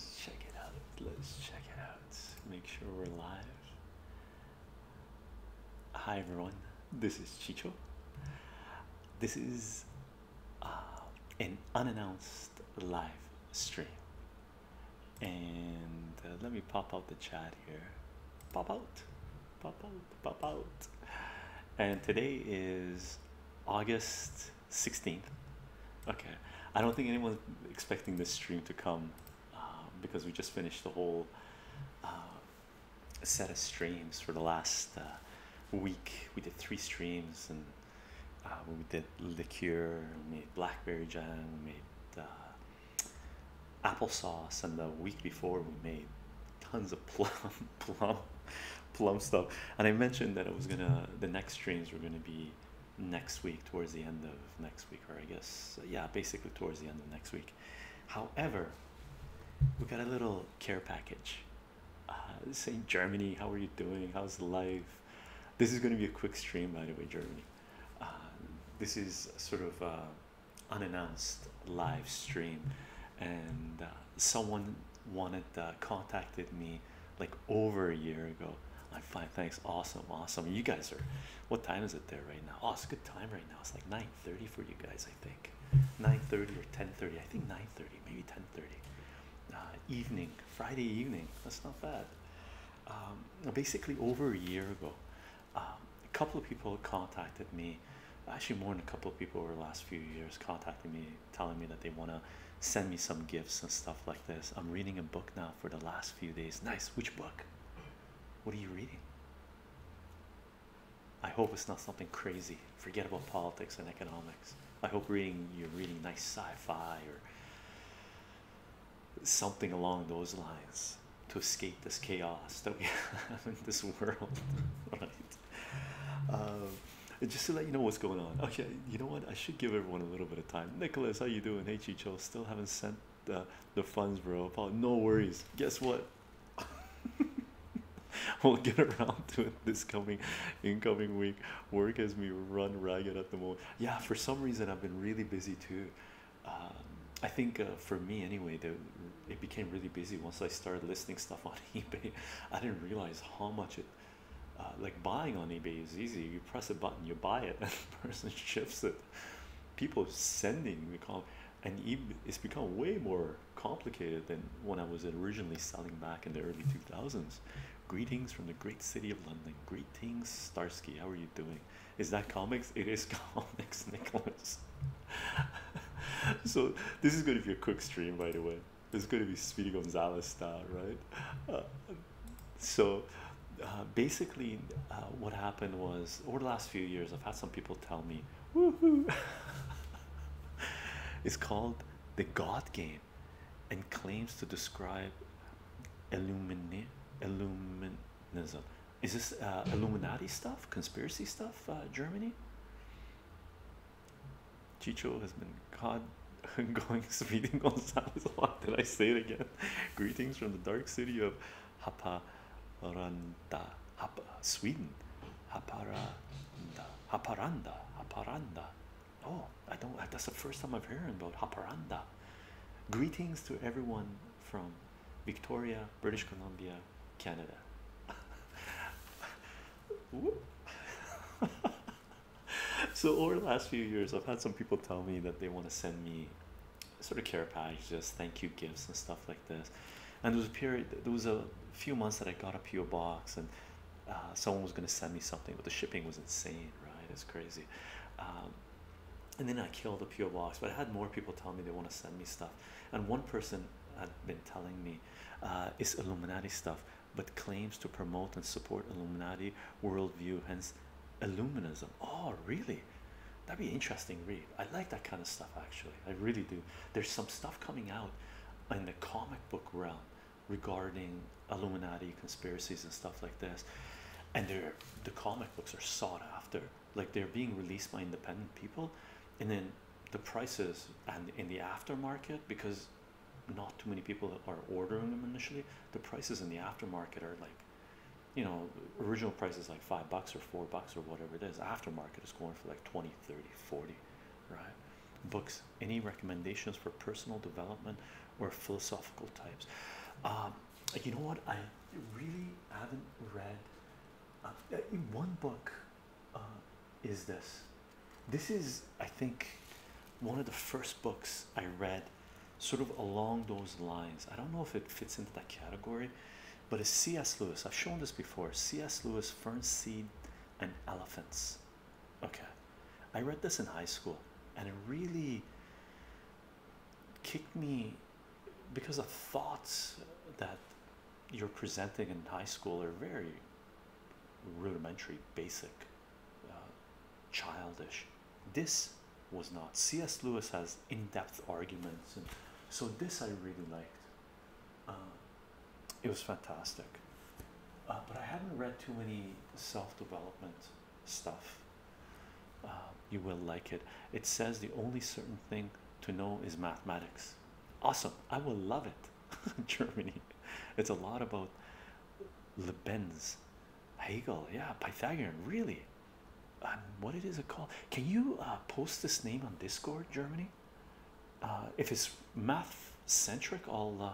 Let's check it out. Let's check it out. Make sure we're live. Hi everyone, this is Chycho. This is uh, an unannounced live stream, and uh, let me pop out the chat here. Pop out, pop out, pop out. And today is August 16th. Okay, I don't think anyone's expecting this stream to come because we just finished the whole uh, set of streams for the last uh, week. We did three streams and uh, we did liqueur, we made blackberry jam, we made uh, applesauce, and the week before we made tons of plum, plum, plum stuff. And I mentioned that it was gonna the next streams were gonna be next week, towards the end of next week, or I guess yeah, basically towards the end of next week. However, we got a little care package uh, Saint Germany, how are you doing? How's life? This is going to be a quick stream, by the way, Germany. Uh, this is sort of uh, unannounced live stream, and uh, someone wanted uh, contacted me like over a year ago. I'm fine, thanks. Awesome, awesome. You guys are. What time is it there right now? Oh, it's a good time right now. It's like 9:30 for you guys, I think. 9:30 or 10:30. I think 9:30, maybe 10:30 uh, evening, Friday evening. That's not bad. Um, basically, over a year ago, um, a couple of people contacted me. Actually, more than a couple of people over the last few years contacting me, telling me that they want to send me some gifts and stuff like this. I'm reading a book now for the last few days. Nice. Which book? What are you reading? I hope it's not something crazy. Forget about politics and economics. I hope reading you're reading nice sci-fi or something along those lines to escape this chaos that we have in this world, right? Um, just to let you know what's going on. Okay, you know what? I should give everyone a little bit of time. Nicholas, how you doing? Hey, Chycho, still haven't sent the the funds, bro. Paul, No worries. Guess what? we'll get around to it this coming incoming week. Work has me run ragged at the moment. Yeah, for some reason I've been really busy too. Um, I think uh, for me anyway, the, it became really busy once I started listing stuff on eBay. I didn't realize how much it, uh, like buying on eBay is easy. You press a button, you buy it, and the person ships it. People sending me and eBay, it's become way more complicated than when I was originally selling back in the early 2000s. Greetings from the great city of London. Greetings, Starsky. How are you doing? Is that comics? It is comics, Nicholas. so this is going to be a quick stream, by the way. It's going to be Speedy Gonzalez style, right? Uh, so uh, basically, uh, what happened was over the last few years, I've had some people tell me, "Woohoo!" it's called the God Game, and claims to describe Illumini Illuminism. Is this uh, Illuminati stuff, conspiracy stuff, uh, Germany? Chycho has been caught going speeding Gonzalez. What did I say it again? Greetings from the dark city of Haparanda, Hap Sweden. Haparanda, Haparanda, Haparanda. Oh, I don't. That's the first time I've heard about Haparanda. Greetings to everyone from Victoria, British Columbia, Canada. so over the last few years i've had some people tell me that they want to send me sort of care packages thank you gifts and stuff like this. And there was a period there was a few months that i got a po box and uh, someone was going to send me something but the shipping was insane right? It's crazy. Um, and then i killed the po box but i had more people tell me they want to send me stuff. And one person had been telling me uh, it's illuminati stuff but claims to promote and support illuminati worldview hence illuminism oh really? That'd be interesting read. I like that kind of stuff actually. I really do. There's some stuff coming out in the comic book realm regarding illuminati conspiracies and stuff like this and they're the comic books are sought after. Like they're being released by independent people and then the prices and in the aftermarket because not too many people are ordering them initially the prices in the aftermarket are like you know original price is like five bucks or four bucks or whatever it is aftermarket is going for like 20 30 40 right books. Any recommendations for personal development or philosophical types? Um, you know what? I really haven't read. Uh, one book uh, is this. This is, I think, one of the first books I read, sort of along those lines. I don't know if it fits into that category, but it's C.S. Lewis. I've shown this before. C.S. Lewis, Fern Seed and Elephants. Okay, I read this in high school, and it really kicked me because the thoughts that you're presenting in high school are very rudimentary, basic, uh, childish. This was not. C.S. Lewis has in-depth arguments, and so this I really liked. It was fantastic, uh, but I haven't read too many self-development stuff. Uh, you will like it. It says the only certain thing to know is mathematics. Awesome. I will love it. Germany. It's a lot about Leibniz, Hegel, yeah, Pythagorean, really. Um, what it is it called? Can you uh, post this name on Discord, Germany? Uh, if it's math centric, I'll uh,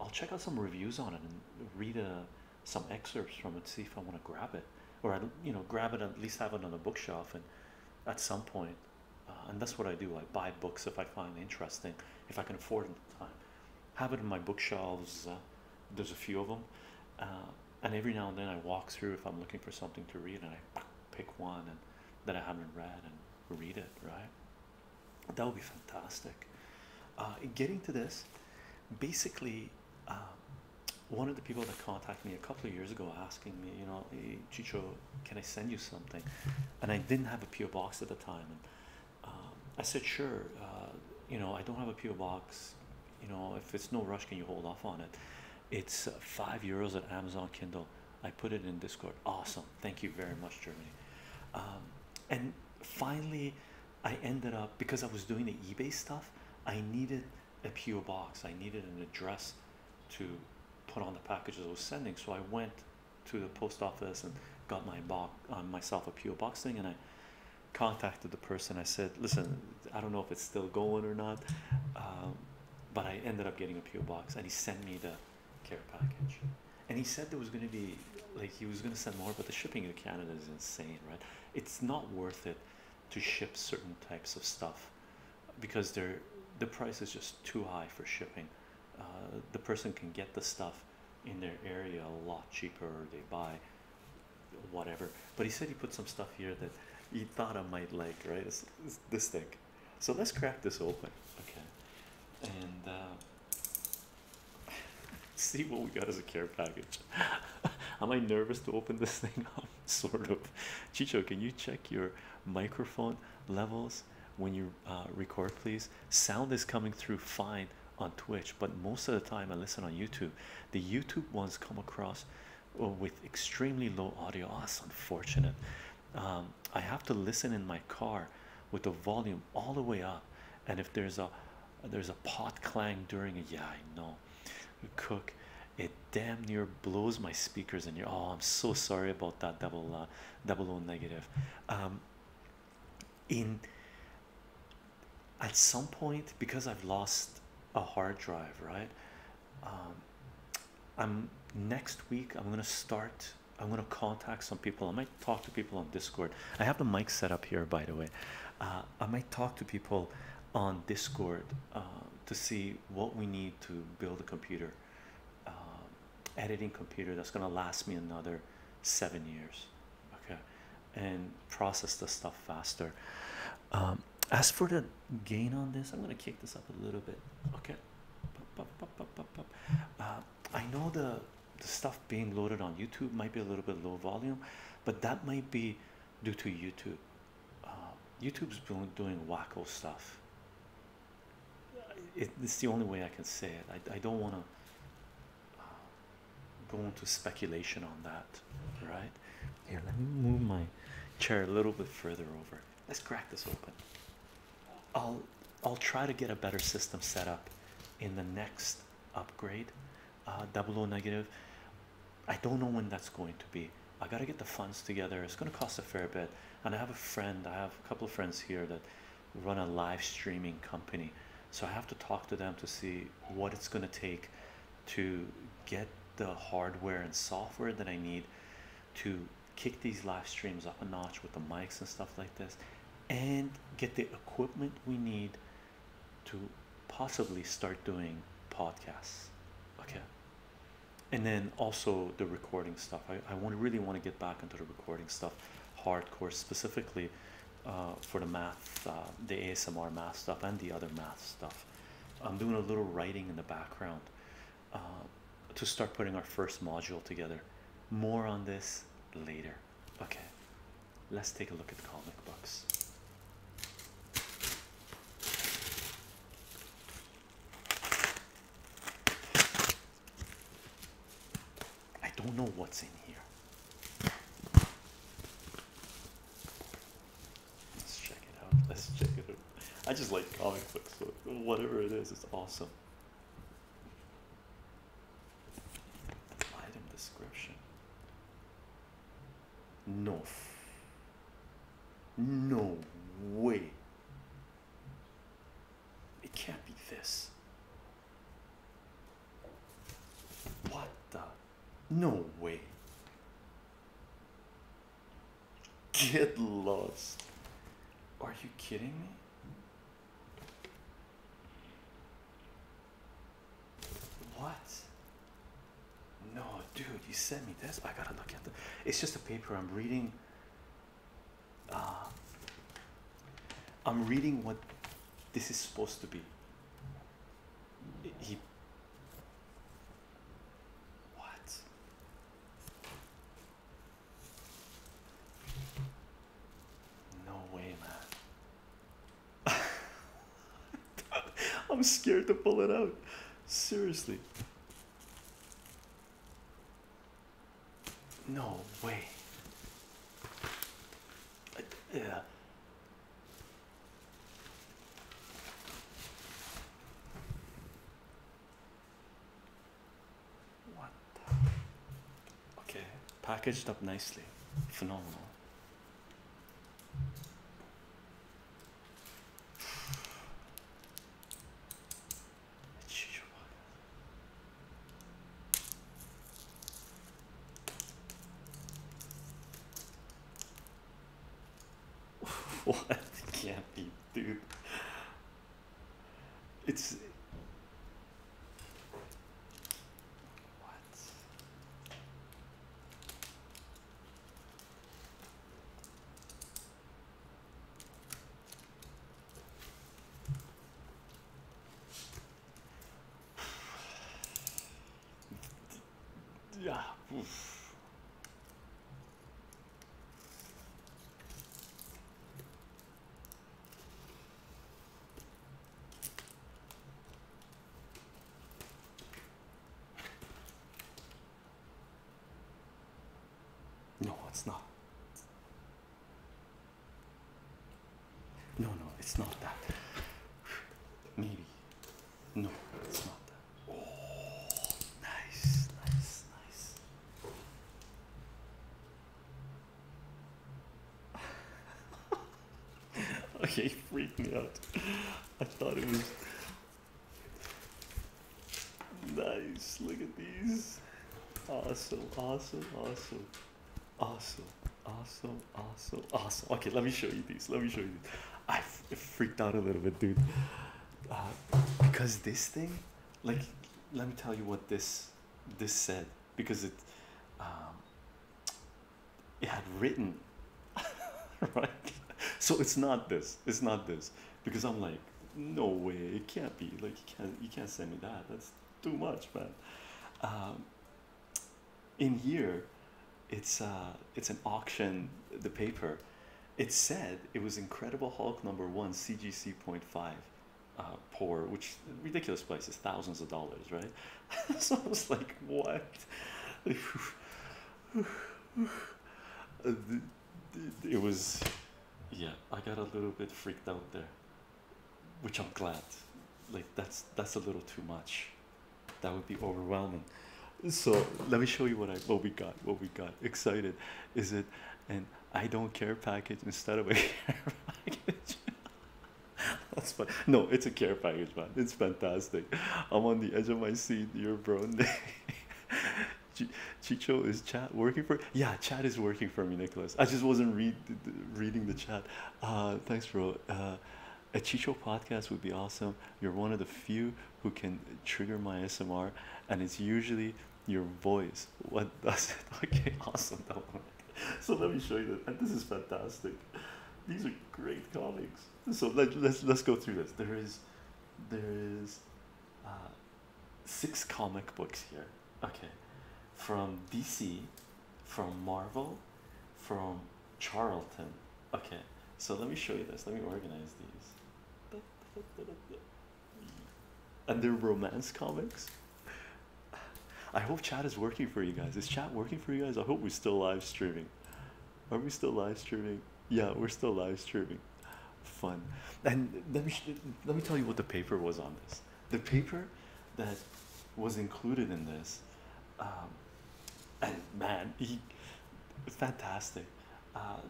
I'll check out some reviews on it and read uh, some excerpts from it, see if I want to grab it, or I, you know, grab it at least have it on the bookshelf, and at some point, uh, and that's what I do. I buy books if I find interesting, if I can afford it at the time. Have it in my bookshelves. Uh, there's a few of them, uh, and every now and then I walk through if I'm looking for something to read, and I pick one and that I haven't read and read it. Right? That would be fantastic. Uh, getting to this, basically, uh, one of the people that contacted me a couple of years ago asking me, you know, hey, Chycho, can I send you something? And I didn't have a PO box at the time, and um, I said, sure. Uh, you know, I don't have a PO box. You know, if it's no rush, can you hold off on it? It's uh, five euros at Amazon Kindle. I put it in Discord. Awesome. Thank you very much, Germany. Um, and finally, I ended up because I was doing the eBay stuff. I needed a PO box. I needed an address to put on the packages I was sending. So I went to the post office and got my box uh, myself a PO box thing, and I contacted the person. I said, "Listen, I don't know if it's still going or not, um, but I ended up getting a PO box, and he sent me the care package. And he said there was going to be like he was going to send more, but the shipping in Canada is insane, right? It's not worth it to ship certain types of stuff because they're the price is just too high for shipping. Uh, the person can get the stuff in their area a lot cheaper, or they buy whatever. But he said he put some stuff here that he thought I might like, right? It's, it's this thing. So let's crack this open, okay? And uh, see what we got as a care package. Am I nervous to open this thing up? sort of. Chycho, can you check your microphone levels when you uh, record, please? Sound is coming through fine on Twitch, but most of the time I listen on YouTube. The YouTube ones come across uh, with extremely low audio. Oh, that's unfortunate. Um, I have to listen in my car with the volume all the way up, and if there's a there's a pot clang during it, yeah, I know. Cook, it damn near blows my speakers in your. Oh, I'm so sorry about that double uh, double O negative. Um, in at some point because I've lost a hard drive, right? Um, I'm next week. I'm gonna start. I'm gonna contact some people. I might talk to people on Discord. I have the mic set up here, by the way. Uh, I might talk to people on Discord uh, to see what we need to build a computer, uh, editing computer that's gonna last me another seven years. Okay, and process the stuff faster. Um, as for the gain on this, I'm gonna kick this up a little bit. Okay. Uh, I know the the stuff being loaded on YouTube might be a little bit low volume, but that might be due to YouTube. Uh, YouTube's doing doing wacko stuff. It, it's the only way I can say it. I, I don't want to uh, go into speculation on that, right? Here, let me move my chair a little bit further over. Let's crack this open. I'll I'll try to get a better system set up in the next upgrade. Uh, double O negative. I don't know when that's going to be. I got to get the funds together. It's going to cost a fair bit. And I have a friend. I have a couple of friends here that run a live streaming company so I have to talk to them to see what it's going to take to get the hardware and software that I need to kick these live streams up a notch with the mics and stuff like this and get the equipment we need to possibly start doing podcasts. Okay. And then also the recording stuff. I, I want really want to get back into the recording stuff hardcore specifically uh, for the math uh, the ASMR math stuff and the other math stuff. I'm doing a little writing in the background uh, to start putting our first module together. More on this later. Okay. Let's take a look at comic books I don't know what's in here. Let's check it out. Let's check it out. I just like comic books, so whatever it is, it's awesome. Item description. No. No way. It can't be this. What the? No way. Get lost. Are you kidding me? What? No, dude, you sent me this. I gotta look at the. It's just a paper. I'm reading. Uh, I'm reading what this is supposed to be. He. What? No way, man. I'm scared to pull it out. Seriously. No way. Yeah. What? the- Okay, packaged up nicely. Phenomenal. what can't be, dude? It's what? Yeah. oof. No, it's not. No, no, it's not that. Maybe. No, it's not that. Oh, nice, nice, nice. okay, freaked me out. I thought it was nice. Look at these. Awesome, awesome, awesome, awesome, awesome, awesome, awesome. Okay, let me show you these. Let me show you. These. I freaked out a little bit, dude. Uh, because this thing, like, let me tell you what this this said because it um, it had written right. So it's not this. It's not this because I'm like, no way. It can't be. Like, you can't. You can't send me that. That's too much, man. Um, in here it's uh it's an auction the paper it said it was incredible hulk number one cgc point five uh pour which ridiculous prices thousands of dollars right so i was like what it was yeah i got a little bit freaked out there which i'm glad like that's that's a little too much that would be overwhelming so let me show you what I what we got. What we got. Excited. Is it an I don't care package instead of a care package? That's fun. No, it's a care package, man. It's fantastic. I'm on the edge of my seat. You're bro. Chycho is chat working for? Yeah, chat is working for me, Nicholas. I just wasn't read reading the chat. Uh, thanks, bro. Uh, a Chycho podcast would be awesome. You're one of the few who can trigger my ASMR, and it's usually your voice. What does it? Okay, awesome. So let me show you that. This is fantastic. These are great comics. So let, let's let's go through this. There is there is uh, six comic books here. Okay, from DC, from Marvel, from Charlton. Okay, so let me show you this. Let me organize these. And they're romance comics. I hope chat is working for you guys. Is chat working for you guys? I hope we're still live streaming. Are we still live streaming? Yeah, we're still live streaming. Fun. And let me let me tell you what the paper was on this. The paper that was included in this, um, and man, he fantastic. Uh,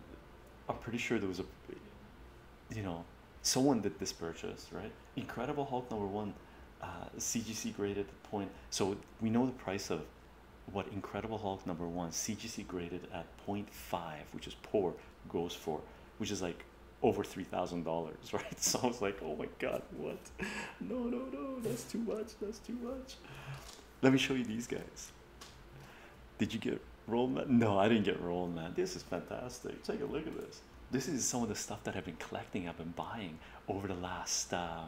I'm pretty sure there was a, you know, someone did this purchase, right? Incredible Hulk number one, uh, CGC graded the point. So we know the price of what Incredible Hulk number one CGC graded at 0.5, which is poor, goes for, which is like over three thousand dollars, right? So I was like, oh my god, what? No, no, no, that's too much, that's too much. Let me show you these guys. Did you get roll man? No, I didn't get roll man. This is fantastic. Take a look at this. This is some of the stuff that I've been collecting, I've been buying over the last uh,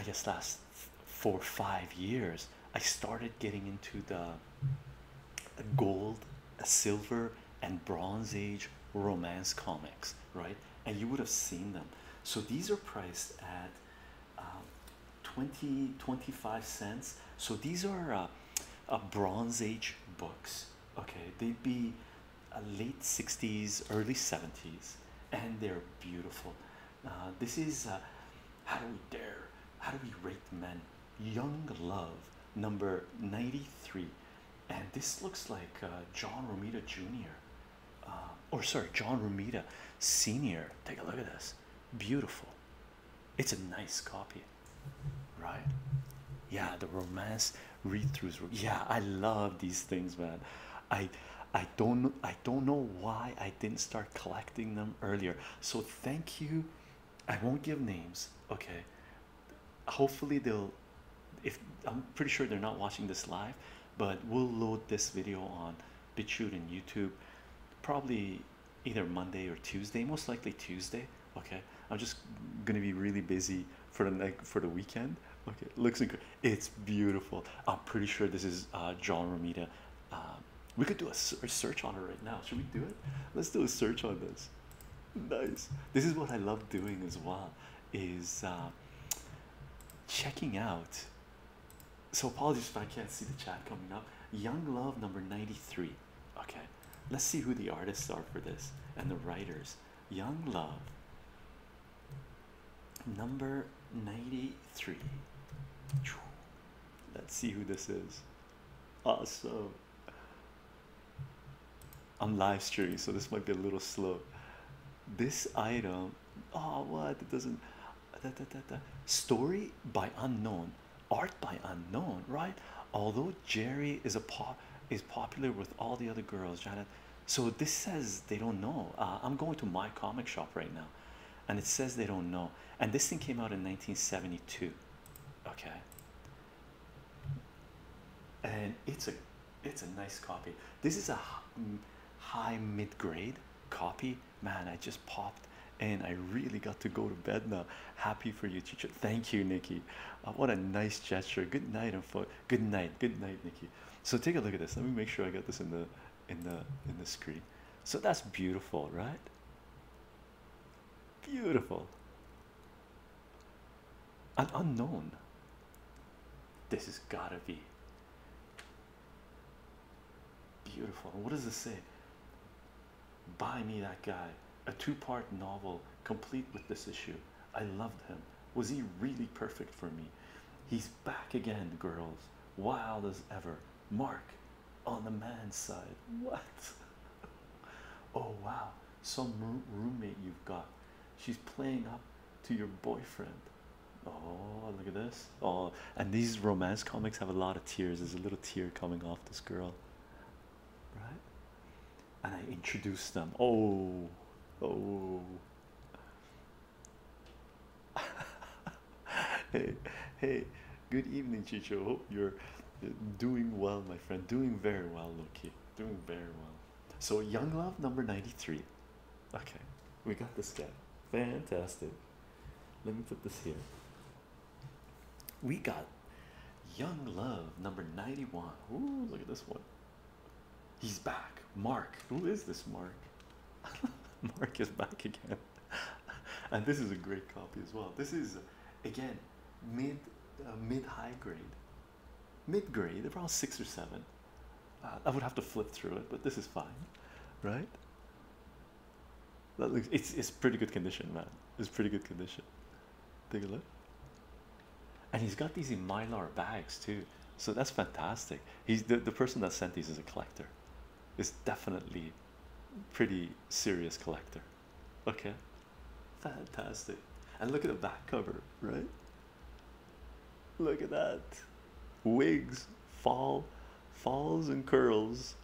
I guess last four or five years. I started getting into the gold, silver, and bronze age romance comics, right? And you would have seen them. So these are priced at um, 20 25 cents. So these are uh, uh, bronze age books, okay? They'd be uh, late 60s, early 70s, and they're beautiful. Uh, this is uh, how do we dare? How do we rate men? Young Love number 93 and this looks like uh, John Romita Jr. Uh, or sorry, John Romita Senior. Take a look at this, beautiful. It's a nice copy, right? Yeah, the romance read-throughs. Yeah, I love these things, man. I I don't I don't know why I didn't start collecting them earlier. So thank you. I won't give names, okay? Hopefully they'll if I'm pretty sure they're not watching this live, but we'll load this video on BitChute and YouTube probably either Monday or Tuesday, most likely Tuesday. Okay, I'm just gonna be really busy for the next for the weekend. Okay, looks good. It's beautiful. I'm pretty sure this is uh, John Romita. Um, we could do a search on it right now. Should we do it? Let's do a search on this. Nice. This is what I love doing as well. Is uh, checking out so apologies if I can't see the chat coming up. Young Love number 93. Okay, let's see who the artists are for this and the writers. Young Love number 93. Let's see who this is. Awesome. I'm live streaming, so this might be a little slow. This item, oh, what? It doesn't. Da, da, da, Story by unknown art by unknown right? Although jerry is a pop is popular with all the other girls janet so this says they don't know. Uh, i'm going to my comic shop right now and it says they don't know. And this thing came out in 1972 okay? And it's a it's a nice copy. This is a high mid-grade copy. Man i just popped and I really got to go to bed now. Happy for you, teacher. Thank you, Nikki. Uh, what a nice gesture. Good night, and good night, good night, Nikki. So take a look at this. Let me make sure I got this in the in the in the screen. So that's beautiful, right? Beautiful. An unknown. This has gotta be beautiful. What does it say? Buy me that guy a two-part novel complete with this issue. I loved him. Was he really perfect for me? He's back again, girls, wild as ever. Mark on the man's side. What? oh wow, some roommate you've got. She's playing up to your boyfriend. Oh, look at this. Oh, and these romance comics have a lot of tears. There's a little tear coming off this girl, right? And I introduced them. Oh, oh. hey, hey, good evening, Chycho. Hope you're doing well, my friend. Doing very well, Loki. Doing very well. So, Young Love number 93. Okay, we got this guy. Fantastic. Let me put this here. We got Young Love number 91. Ooh, look at this one. He's back. Mark. Who is this Mark? Mark is back again. and this is a great copy as well. This is again mid uh, mid high grade. Mid grade, around six or seven. Uh, I would have to flip through it, but this is fine, right? That looks it's it's pretty good condition, man. It's pretty good condition. Take a look. And he's got these in mylar bags too, so that's fantastic. He's the, the person that sent these is a collector. Is definitely pretty serious collector. Okay, fantastic. And look at the back cover, right? Look at that. Wigs, fall, falls and curls.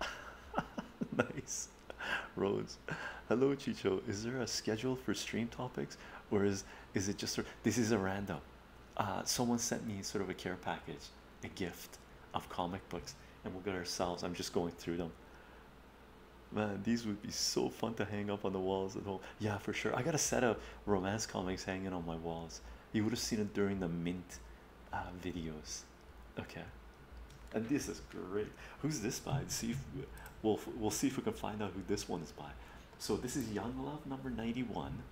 nice. Rose. Hello Chycho. Is there a schedule for stream topics or is is it just this is a random? Uh, someone sent me sort of a care package, a gift of comic books, and we'll get ourselves. I'm just going through them. Man, these would be so fun to hang up on the walls at home. Yeah, for sure. I got a set of romance comics hanging on my walls. You would have seen it during the mint uh, videos. Okay, and this is great. Who's this by? See if we'll we'll see if we can find out who this one is by. So this is Young Love number ninety-one.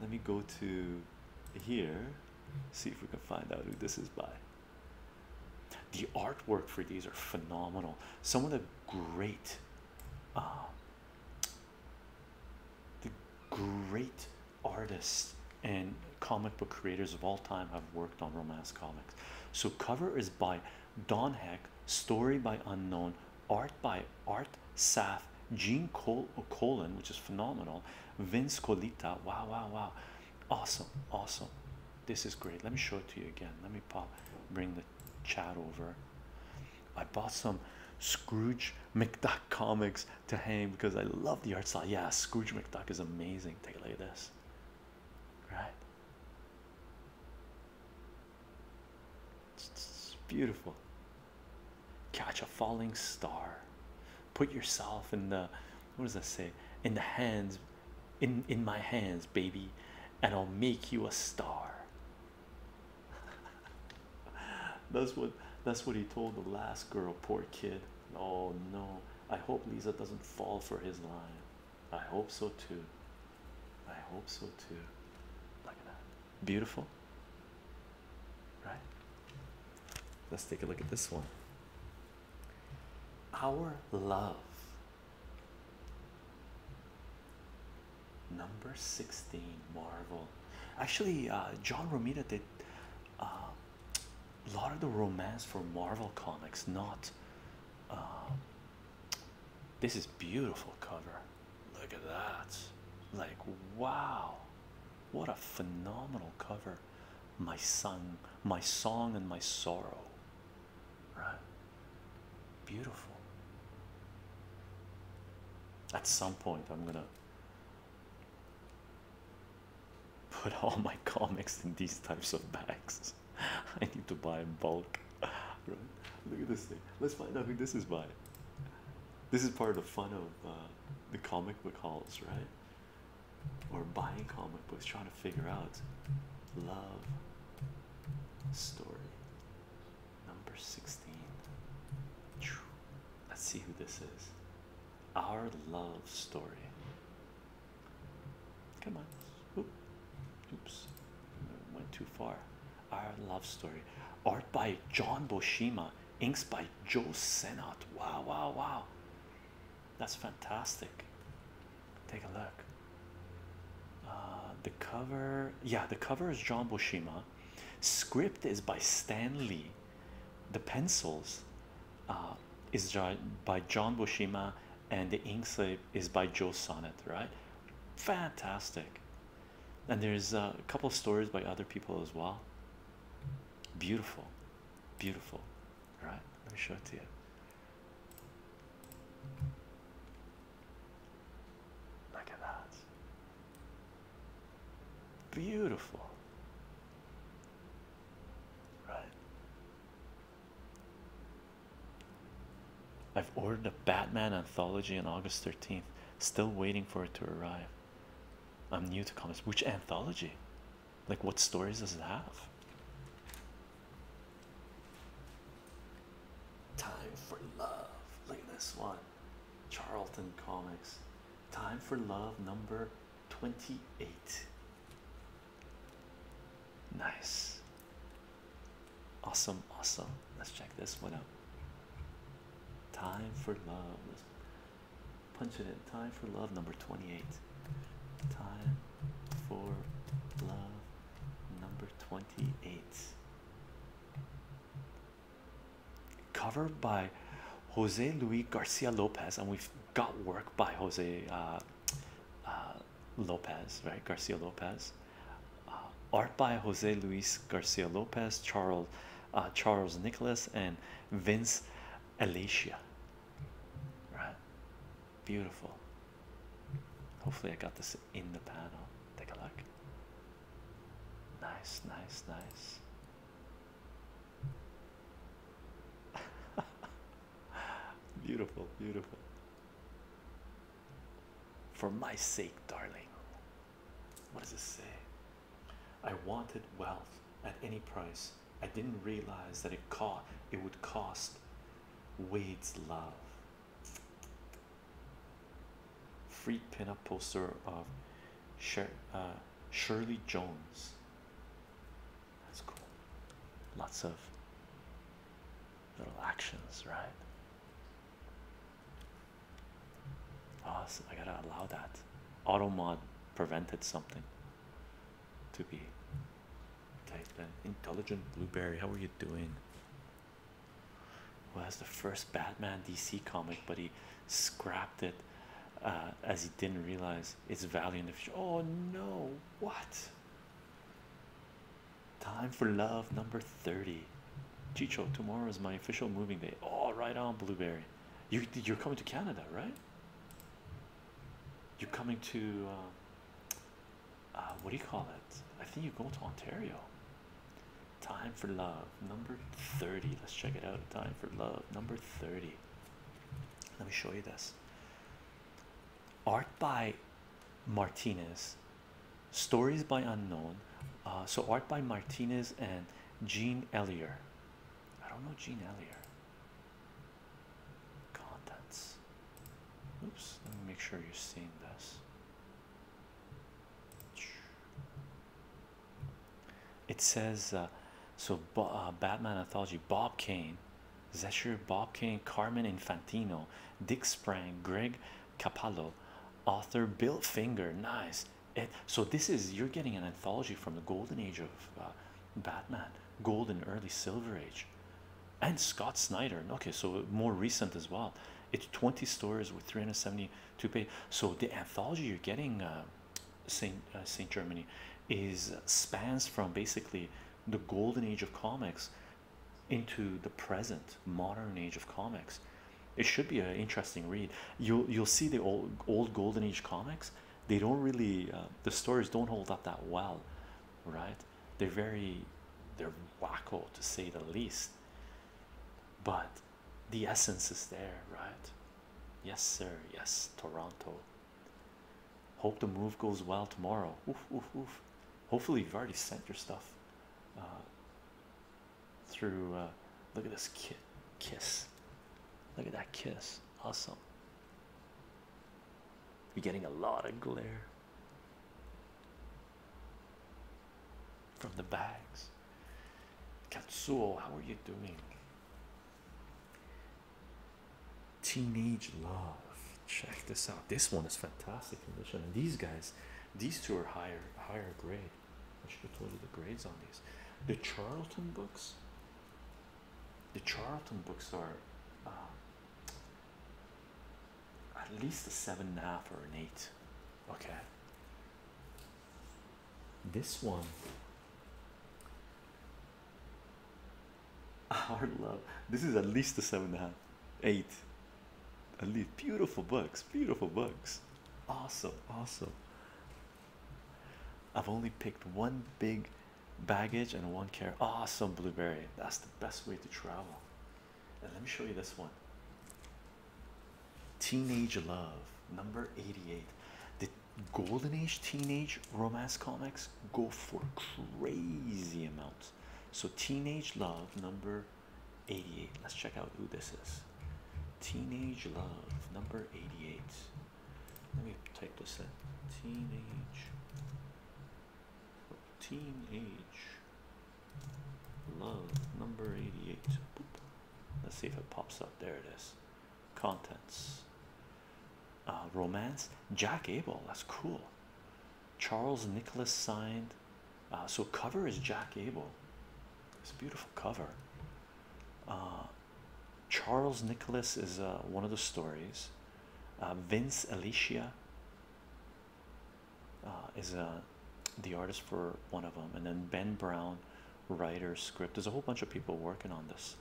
Let me go to here. See if we can find out who this is by. The artwork for these are phenomenal. Some of the great, uh, the great artists and comic book creators of all time have worked on romance comics. So cover is by Don Heck, story by unknown, art by Art Saaf, Gene Col Colan, which is phenomenal, Vince Colletta. Wow, wow, wow, awesome, awesome. This is great. Let me show it to you again. Let me pop, bring the chat over. I bought some Scrooge McDuck comics to hang because I love the art style. Yeah, Scrooge McDuck is amazing. Take a look at this, right? It's beautiful. Catch a falling star. Put yourself in the what does that say? In the hands, in in my hands, baby, and I'll make you a star. that's what that's what he told the last girl, poor kid. Oh no, I hope Lisa doesn't fall for his line. I hope so too. I hope so too. Look at that. Beautiful. Right? Let's take a look at this one. Our love. Number 16, Marvel. Actually, uh, John Romita did uh, a lot of the romance for Marvel comics, not. Uh, this is beautiful cover. Look at that. Like, wow. What a phenomenal cover. My son, my song, and my sorrow. Right? Beautiful. At some point, I'm gonna put all my comics in these types of bags. I need to buy in bulk. Right? Look at this thing. Let's find out who this is by. This is part of the fun of uh, the comic book hauls, right? Or buying comic books, trying to figure out love story number 16. Let's see who this is. Our love story. Come on. Oops. Went too far. Love story. Art by John Buscema. Inks by Joe Sinnott. Wow, wow, wow. That's fantastic. Take a look. Uh, the cover, yeah, the cover is John Buscema. Script is by Stan Lee. The pencils uh, is by John Buscema, and the ink is by Joe Sinnott, right? Fantastic. and there's a couple stories by other people as well. Beautiful, beautiful. All right, let me show it to you. Look at that. Beautiful. Right. I've ordered a Batman anthology on August 13th, still waiting for it to arrive. I'm new to comics. Which anthology? Like, what stories does it have? Time for Love. Look at this one. Charlton Comics. Time for Love number 28. Nice. Awesome, awesome. Let's check this one out. Time for Love. Let's punch it in. Time for Love number 28. Time for Love number 28 covered by Jose Luis Garcia Lopez, and we've got work by Jose uh, uh, Lopez, right? Garcia Lopez, uh, art by Jose Luis Garcia Lopez, Charles uh, Charles Nicholas, and Vince Alicia. Right, beautiful. Hopefully, I got this in the panel. Take a look. Nice, nice, nice. Beautiful, beautiful. For my sake, darling. What does it say? I wanted wealth at any price. I didn't realize that it caught it would cost Wade's love. Free pinup poster of Sher uh, Shirley Jones. That's cool. Lots of little actions, right? Oh, I gotta allow that. Automod prevented something to be typed in. Intelligent Blueberry, how are you doing? Who has the first Batman DC comic, but he scrapped it uh, as he didn't realize its value in the future. Oh no, what? Time for love number 30. Chycho, tomorrow is my official moving day. Oh, right on, Blueberry. You, you're coming to Canada, right? You're coming to, uh, uh, what do you call it? I think you're going to Ontario. Time for love, number 30. Let's check it out. Time for love, number 30. Let me show you this. Art by Martinez, stories by unknown. Uh, so, art by Martinez and Jean Ellier. I don't know Jean Ellier. Contents. Oops, let me make sure you're seeing this. It says uh, so. Uh, Batman anthology. Bob Kane, Zesher, Bob Kane, Carmen Infantino, Dick Sprang, Greg Capullo, author Bill Finger. Nice. It, so this is you're getting an anthology from the golden age of uh, Batman, golden early silver age, and Scott Snyder. Okay, so more recent as well. It's 20 stories with 372 pages. So the anthology you're getting, uh, Saint uh, Saint Germany, is spans from basically the golden age of comics into the present modern age of comics. It should be an interesting read. You'll you'll see the old old golden age comics. They don't really uh, the stories don't hold up that well, right? They're very they're wacko to say the least. But the essence is there, right? Yes, sir. Yes, Toronto. Hope the move goes well tomorrow. Oof, oof, oof. Hopefully, you've already sent your stuff uh, through. Uh, look at this ki kiss. Look at that kiss. Awesome. You're getting a lot of glare from the bags. Katsuo, how are you doing? Teenage Love. Check this out. This one is fantastic condition. And these guys, these two are higher, higher grade. I should have told you the grades on these. The Charlton books. The Charlton books are uh, at least a seven and a half or an eight. Okay. this one Hard love. This is at least a seven and a half, eight. At least beautiful books, beautiful books. Awesome, awesome. I've only picked one big baggage and one care. Awesome blueberry. That's the best way to travel. And let me show you this one. Teenage Love, number 88. The Golden Age teenage romance comics go for crazy amounts. So, Teenage Love, number 88. Let's check out who this is. Teenage Love, number 88. Let me type this in. Teenage. Teenage Love, number 88. Let's see if it pops up. There it is. Contents. Uh, romance. Jack Abel. That's cool. Charles Nicholas signed. Uh, so cover is Jack Abel. It's a beautiful cover. Uh, Charles Nicholas is uh, one of the stories. Uh, Vince Alascia uh, is uh, the artist for one of them, and then Ben Brown, writer, script. There's a whole bunch of people working on this.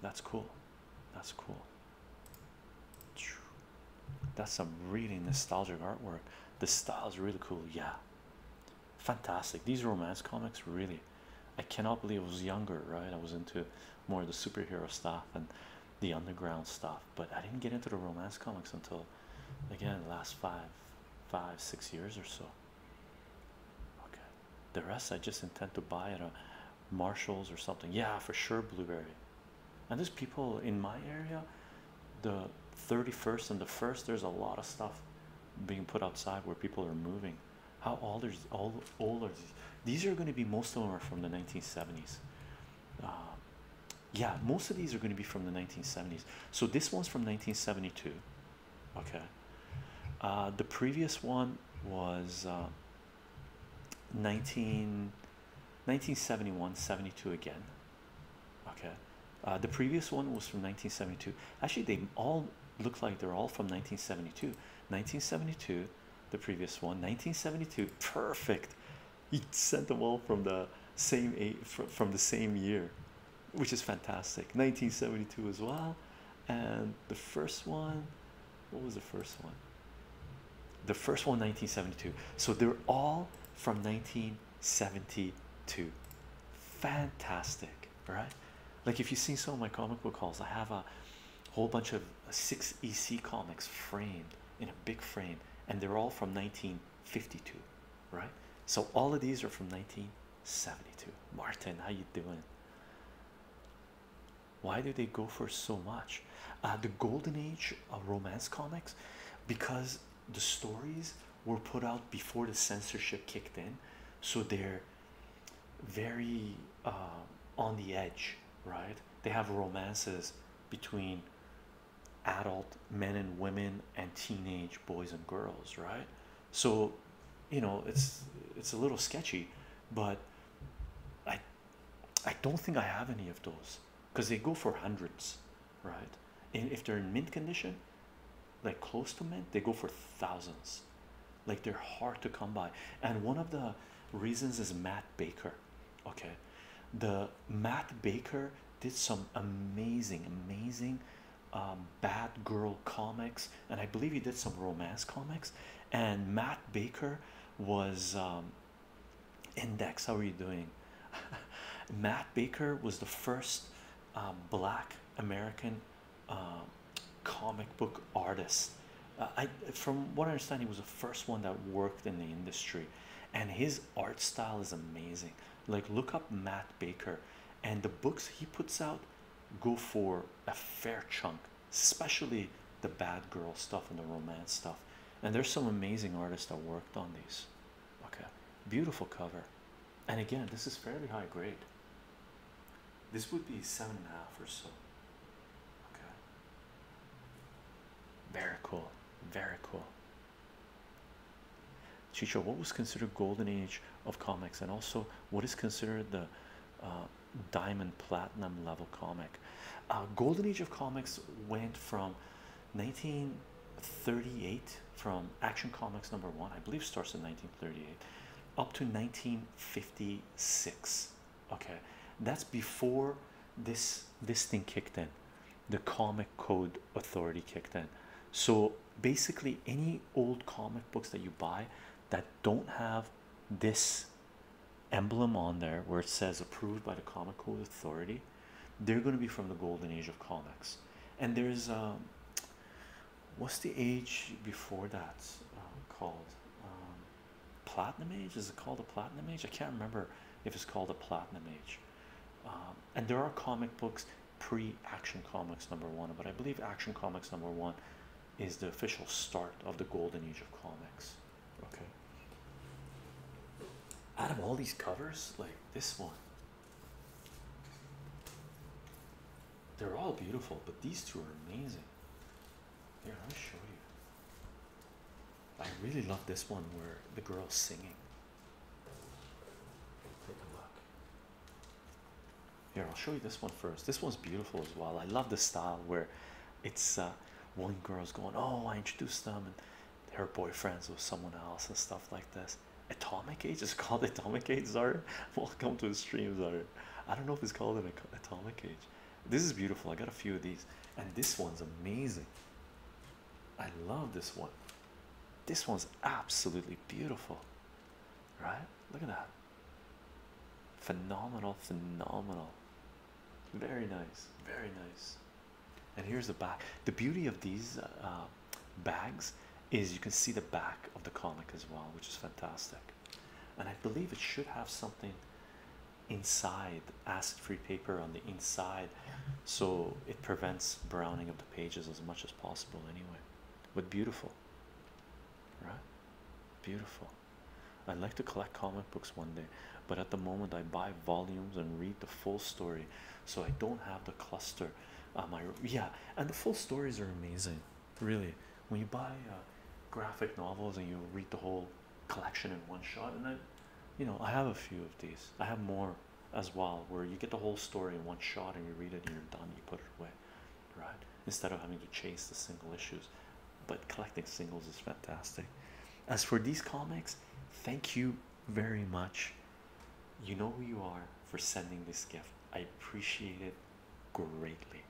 That's cool. That's cool. That's some really nostalgic artwork. The style is really cool. Yeah, fantastic. These romance comics really. I cannot believe I was younger, right? I was into more of the superhero stuff and the underground stuff, but I didn't get into the romance comics until again the last five, five, six years or so. Okay, the rest I just intend to buy at a Marshalls or something. Yeah, for sure, blueberry. And there's people in my area, the 31st and the 1st, there's a lot of stuff being put outside where people are moving. How old all old are these? These are going to be most of them are from the 1970s. Uh, yeah, most of these are going to be from the 1970s. So this one's from 1972. Okay. Uh, the previous one was uh, 19, 1971, 72 again. Okay. Uh, the previous one was from 1972. Actually, they all look like they're all from 1972. 1972, the previous one. 1972, perfect. He sent them all from the same from the same year, which is fantastic. 1972 as well. And the first one, what was the first one? The first one, 1972. So they're all from 1972. Fantastic, right? Like if you've seen some of my comic book hauls, I have a whole bunch of six EC comics framed in a big frame, and they're all from 1952, right? So all of these are from 1972. Martin, how you doing? Why do they go for so much? Uh, the golden age of romance comics, because the stories were put out before the censorship kicked in, so they're very uh, on the edge, right? They have romances between adult men and women and teenage boys and girls, right? So, you know, it's it's a little sketchy, but I I don't think I have any of those because they go for hundreds, right? And if they're in mint condition, like close to mint, they go for thousands. Like they're hard to come by. And one of the reasons is Matt Baker. Okay, the Matt Baker did some amazing, amazing um, bad girl comics, and I believe he did some romance comics. And Matt Baker was um, Index. How are you doing? Matt Baker was the first um, black American uh, comic book artist. Uh, I, from what I understand, he was the first one that worked in the industry, and his art style is amazing. Like, look up Matt Baker, and the books he puts out go for a fair chunk, especially the bad girl stuff and the romance stuff. And there's some amazing artists that worked on these. Okay, beautiful cover, and again, this is fairly high grade. This would be seven and a half or so. Okay, very cool, very cool. Chycho, what was considered golden age of comics, and also what is considered the uh, diamond platinum level comic? Uh, golden age of comics went from 1938 from Action Comics number one, I believe starts in 1938 up to 1956 okay that's before this this thing kicked in. The comic code authority kicked in. So basically any old comic books that you buy that don't have this emblem on there where it says approved by the comic code authority they're going to be from the golden age of comics. And there's um what's the age before that uh, called? Um, platinum age? Is it called a platinum age? I can't remember if it's called a platinum age um, and there are comic books pre-action comics number one but i believe action comics number one is the official start of the golden age of comics. Okay. Out of all these covers like this one. They're all beautiful but these two are amazing. Here let me show you. I really love this one where the girl's singing take a look here I'll show you this one first. This one's beautiful as well. I love the style where it's uh, one girl's going oh I introduced them and her boyfriends with someone else and stuff like this. Atomic age? Is called atomic age Zara welcome to the stream Zara I don't know if it's called an atomic age. This is beautiful. I got a few of these. And this one's amazing. I love this one. This one's absolutely beautiful. Right? Look at that. Phenomenal phenomenal very nice very nice. And here's the back. The beauty of these uh, bags is you can see the back of the comic as well which is fantastic. And I believe it should have something inside acid-free paper on the inside so it prevents browning of the pages as much as possible anyway. But beautiful right? Beautiful I'd like to collect comic books one day but at the moment I buy volumes and read the full story so I don't have the cluster um, yeah and the full stories are amazing really. When you buy uh, graphic novels and you read the whole collection in one shot and I you know I have a few of these. I have more as well where you get the whole story in one shot and you read it and you're done you put it away right? Instead of having to chase the single issues. But collecting singles is fantastic. As for these comics thank you very much. You know who you are for sending this gift. I appreciate it greatly.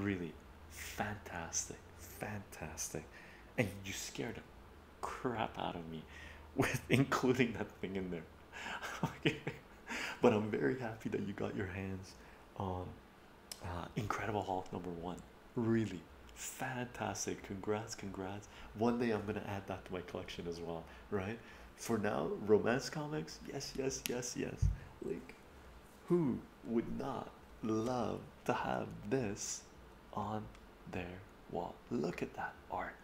Really fantastic fantastic. And you scared the crap out of me with including that thing in there. Okay. But i'm very happy that you got your hands on uh, incredible hulk number one. Really fantastic. Congrats congrats. One day i'm gonna add that to my collection as well right? For now romance comics? Yes yes yes yes. Like who would not love to have this on their wall? Look at that art.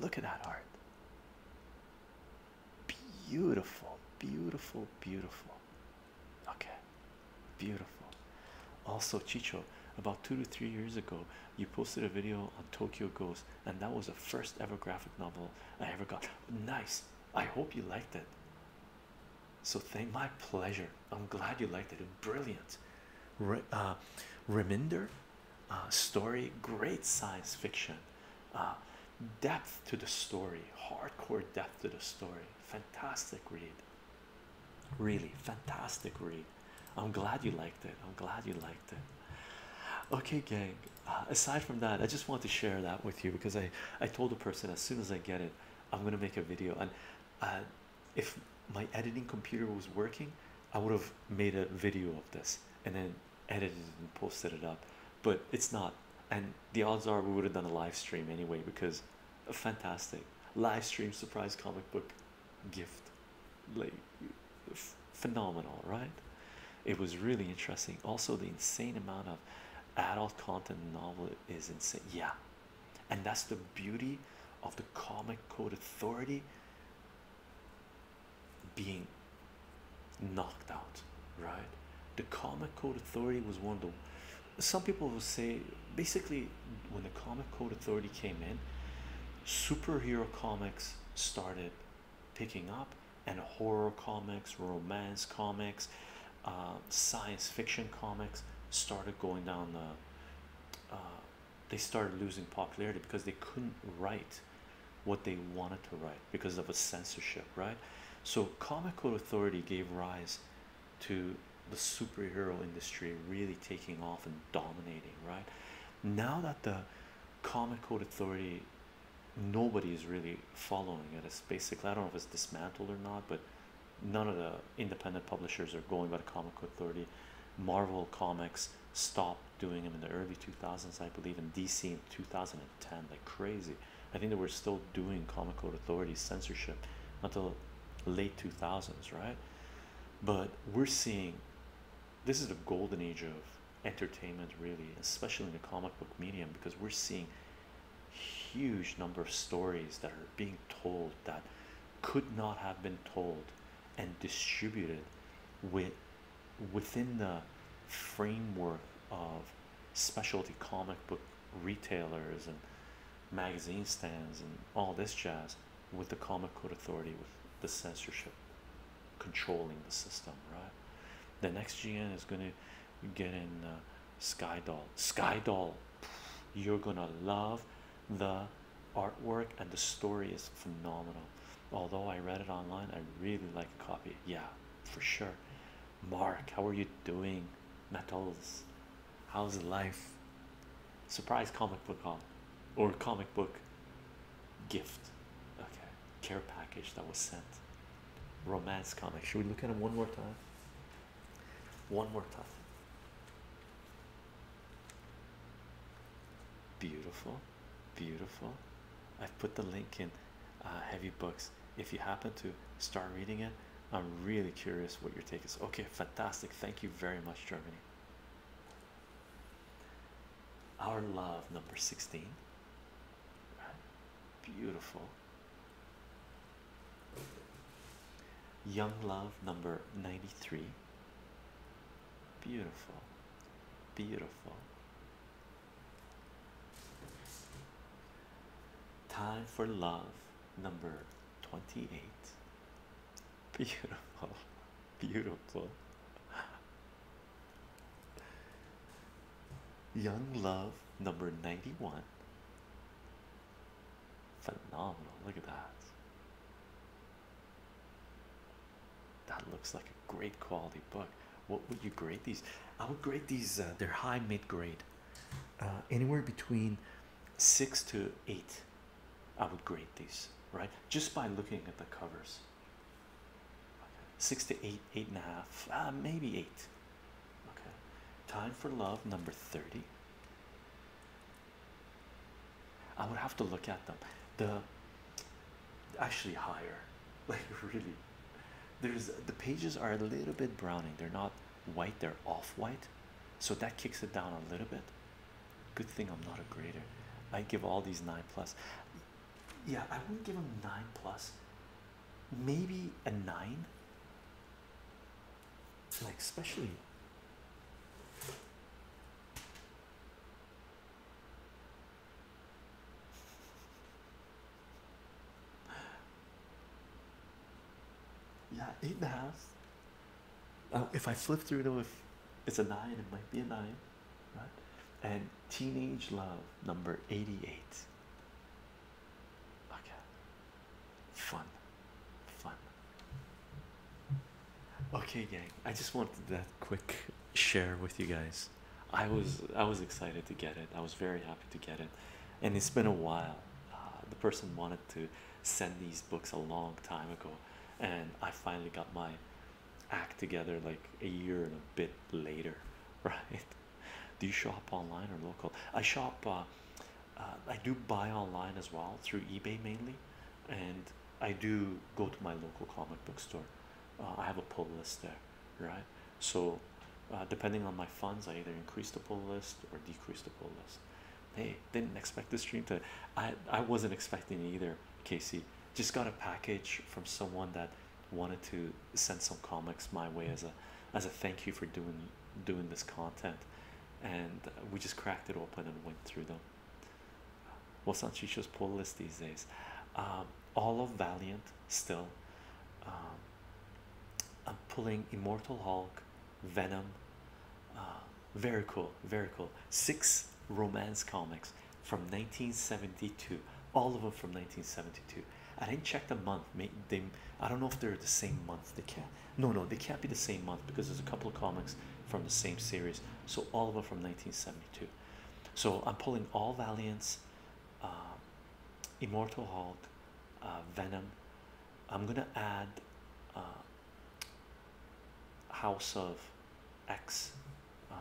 Look at that art. Beautiful beautiful beautiful. Okay. Beautiful. Also Chycho about two to three years ago you posted a video on tokyo ghost and that was the first ever graphic novel i ever got. Nice. I hope you liked it. So thank my pleasure. I'm glad you liked it. Brilliant. Re uh, reminder uh, story great science fiction. Uh, depth to the story hardcore depth to the story. Fantastic read. Really fantastic read. I'm glad you liked it. I'm glad you liked it okay gang. Uh, aside from that i just want to share that with you because i i told the person as soon as i get it i'm gonna make a video. And uh, if my editing computer was working i would have made a video of this and then edited and posted it up. But it's not. And the odds are we would have done a live stream anyway because a fantastic. Live stream surprise comic book gift. Like phenomenal right? It was really interesting. Also the insane amount of adult content novel is insane. Yeah. And that's the beauty of the comic code authority being knocked out right? The comic code authority was one of the some people will say basically when the comic code authority came in superhero comics started picking up and horror comics romance comics uh, science fiction comics started going down the uh, they started losing popularity because they couldn't write what they wanted to write because of a censorship right So, Comic Code Authority gave rise to the superhero industry really taking off and dominating, right? Now that the Comic Code Authority nobody is really following it, it's basically I don't know if it's dismantled or not, but none of the independent publishers are going by the Comic Code Authority. Marvel Comics stopped doing them in the early 2000s, I believe, in DC in 2010, like crazy. I think they were still doing Comic Code Authority censorship until late 2000s, right? But we're seeing this is the golden age of entertainment, really, especially in the comic book medium, because we're seeing huge number of stories that are being told that could not have been told and distributed with within the framework of specialty comic book retailers and magazine stands and all this jazz with the comic code authority with the censorship controlling the system right? The next gn is going to get in uh, sky doll. Sky doll you're gonna love the artwork and the story is phenomenal. Although i read it online i really like a copy. Yeah for sure mark how are you doing? Metals. How's life? Surprise comic book on or comic book gift. Okay care package that was sent. Romance comic. Should we look at them one more time? One more time. Beautiful beautiful. I've put the link in uh, heavy books. If you happen to start reading it i'm really curious what your take is. Okay fantastic. Thank you very much germany. Our love number 16 beautiful. Young love number 93 beautiful. Beautiful. Time for love number 28 beautiful. Beautiful. Young love number 91 phenomenal. Look at that. That looks like a great quality book. What would you grade these? I would grade these uh, they're high mid grade. Uh, anywhere between six to eight i would grade these right? Just by looking at the covers six to eight eight and a half uh, maybe eight. Okay. Time for love number 30 i would have to look at them. The actually higher. Like really. There's the pages are a little bit browning. They're not white they're off-white. So that kicks it down a little bit. Good thing i'm not a grader. I give all these nine plus. Yeah i wouldn't give them nine plus. Maybe a nine like especially yeah eight and a half. Uh, if I flip through if it's a nine it might be a nine right? And teenage love number 88 okay. Fun okay gang. I just wanted that quick share with you guys. I was I was excited to get it. I was very happy to get it. And it's been a while. Uh, the person wanted to send these books a long time ago and I finally got my act together like a year and a bit later right? Do you shop online or local? I shop uh, uh, I do buy online as well through eBay mainly and I do go to my local comic book store uh, I have a pull list there right? So uh, depending on my funds I either increase the pull list or decrease the pull list. Hey didn't expect the stream to I I wasn't expecting either Casey just got a package from someone that wanted to send some comics my way as a as a thank you for doing doing this content. And we just cracked it open and went through them. What's on Chycho's pull list these days. Um, all of Valiant still um, I'm pulling Immortal Hulk Venom uh, very cool very cool six romance comics from 1972 all of them from 1972 I didn't check the month. They I don't know if they're the same month. They can't. No, no, they can't be the same month because there's a couple of comics from the same series. So all of them from 1972. So I'm pulling all Valiants, uh, Immortal Hulk, uh, Venom. I'm gonna add uh, House of X, um,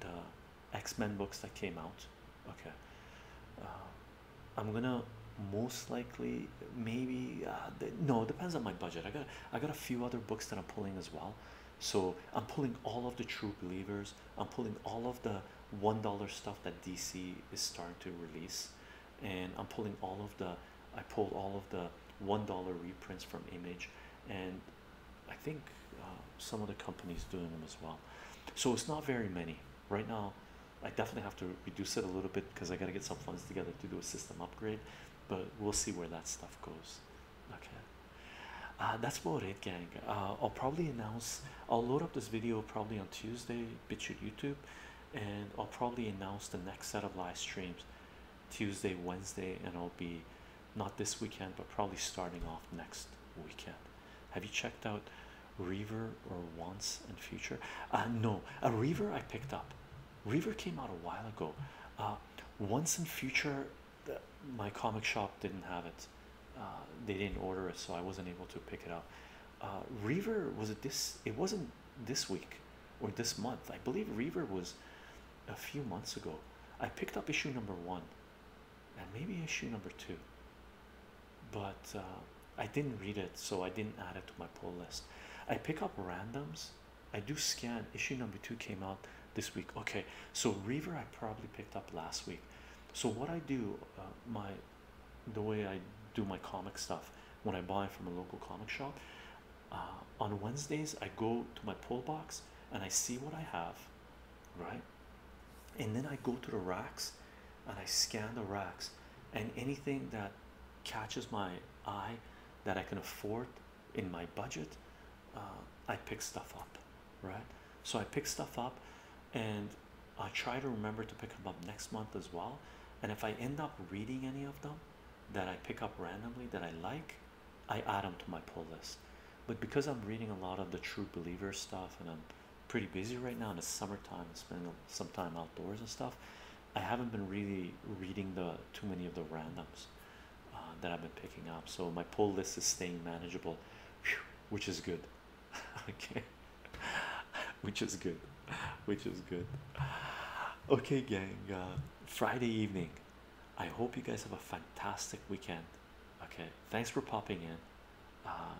the X-Men books that came out. Okay, uh, I'm gonna most likely maybe uh, no, it depends on my budget. I got I got a few other books that I'm pulling as well. So I'm pulling all of the True Believers. I'm pulling all of the one dollar stuff that DC is starting to release, and I'm pulling all of the. I pulled all of the one dollar reprints from Image, and I think uh, some of the companies doing them as well. So it's not very many right now. I definitely have to reduce it a little bit because I got to get some funds together to do a system upgrade, but we'll see where that stuff goes. Okay, uh, that's about it, gang. Uh, I'll probably announce. I'll load up this video probably on Tuesday, BitChute YouTube, and I'll probably announce the next set of live streams Tuesday, Wednesday, and I'll be not this weekend, but probably starting off next weekend. Have you checked out Reaver or Once and Future? Uh, no, a Reaver I picked up. Reaver came out a while ago. Uh, Once and Future, my comic shop didn't have it. Uh, they didn't order it, so I wasn't able to pick it up. Uh, Reaver was it this? It wasn't this week or this month. I believe Reaver was a few months ago. I picked up issue number one and maybe issue number two, but uh, I didn't read it, so I didn't add it to my pull list. I pick up randoms. I do scan. Issue number two came out this week. Okay, so Reaver I probably picked up last week. So what I do, uh, my the way I do my comic stuff when I buy from a local comic shop. Uh, on Wednesdays, I go to my pull box and I see what I have, right? And then I go to the racks and I scan the racks, and anything that catches my eye that I can afford in my budget, uh, I pick stuff up, right? So I pick stuff up and I try to remember to pick them up next month as well. And if I end up reading any of them that I pick up randomly that I like, I add them to my pull list. But because I'm reading a lot of the true believer stuff and I'm pretty busy right now in the summertime, spending some time outdoors and stuff, I haven't been really reading the too many of the randoms uh, that I've been picking up. So my pull list is staying manageable, which is good. Okay, which is good, which is good. Okay, gang. Uh, Friday evening. I hope you guys have a fantastic weekend. Okay, thanks for popping in. Uh,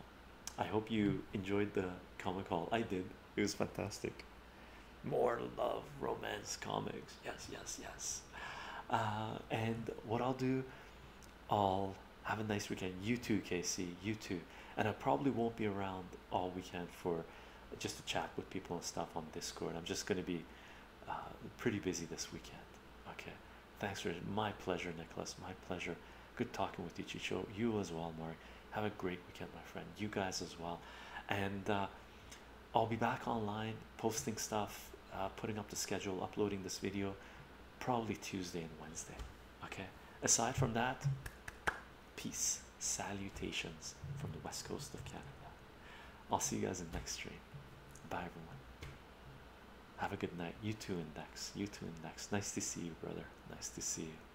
I hope you enjoyed the comic haul. I did. It was fantastic. More love, romance, comics. Yes, yes, yes. Uh, and what I'll do, I'll have a nice weekend. You too, KC. You too. And I probably won't be around all weekend for just to chat with people and stuff on Discord. I'm just going to be uh, pretty busy this weekend. Okay. Thanks for my pleasure, Nicholas. My pleasure. Good talking with you, Chycho. You as well, Mark. Have a great weekend, my friend. You guys as well. And uh, I'll be back online posting stuff, uh, putting up the schedule, uploading this video probably Tuesday and Wednesday. Okay. Aside from that, peace, salutations from the west coast of Canada. I'll see you guys in the next stream. Bye, everyone. Have a good night. You too, Index. You too, Index. Nice to see you, brother. Nice to see you.